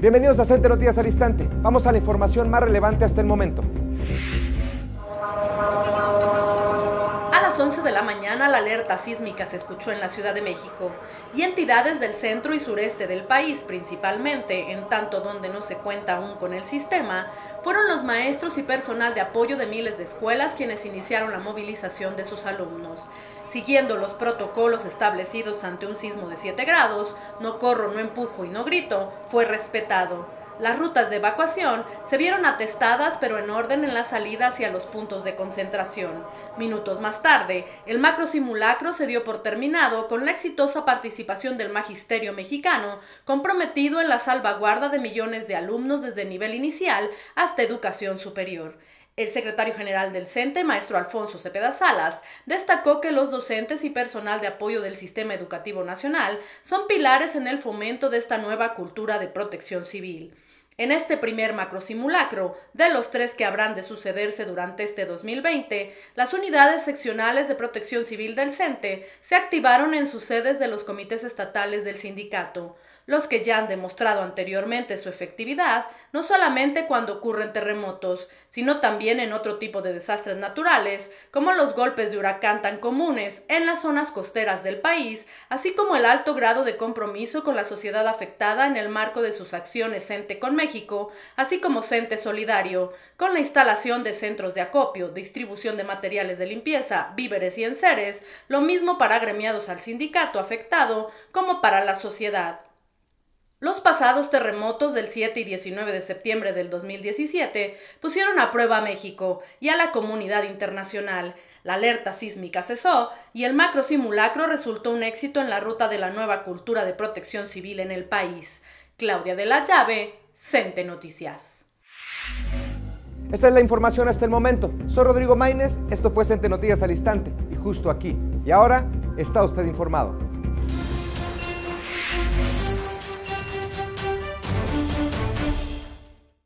Bienvenidos a Cente Noticias al Instante. Vamos a la información más relevante hasta el momento. Las 11 de la mañana la alerta sísmica se escuchó en la Ciudad de México y entidades del centro y sureste del país, principalmente en tanto donde no se cuenta aún con el sistema, fueron los maestros y personal de apoyo de miles de escuelas quienes iniciaron la movilización de sus alumnos. Siguiendo los protocolos establecidos ante un sismo de 7 grados, no corro, no empujo y no grito, fue respetado. Las rutas de evacuación se vieron atestadas pero en orden en la salida hacia los puntos de concentración. Minutos más tarde, el macro simulacro se dio por terminado con la exitosa participación del magisterio mexicano, comprometido en la salvaguarda de millones de alumnos desde nivel inicial hasta educación superior. El secretario general del CENTE, maestro Alfonso Cepeda Salas, destacó que los docentes y personal de apoyo del Sistema Educativo Nacional son pilares en el fomento de esta nueva cultura de protección civil. En este primer macrosimulacro, de los tres que habrán de sucederse durante este 2020, las unidades seccionales de protección civil del CENTE se activaron en sus sedes de los comités estatales del sindicato, los que ya han demostrado anteriormente su efectividad, no solamente cuando ocurren terremotos, sino también en otro tipo de desastres naturales, como los golpes de huracán tan comunes en las zonas costeras del país, así como el alto grado de compromiso con la sociedad afectada en el marco de sus acciones CENTE con México, así como CENTE Solidario, con la instalación de centros de acopio, distribución de materiales de limpieza, víveres y enseres, lo mismo para agremiados al sindicato afectado como para la sociedad. Los pasados terremotos del 7 y 19 de septiembre del 2017 pusieron a prueba a México y a la comunidad internacional. La alerta sísmica cesó y el macro simulacro resultó un éxito en la ruta de la nueva cultura de protección civil en el país. Claudia de la Llave, Cente Noticias. Esta es la información hasta el momento. Soy Rodrigo Maínez, esto fue Cente Noticias al Instante y justo aquí. Y ahora está usted informado.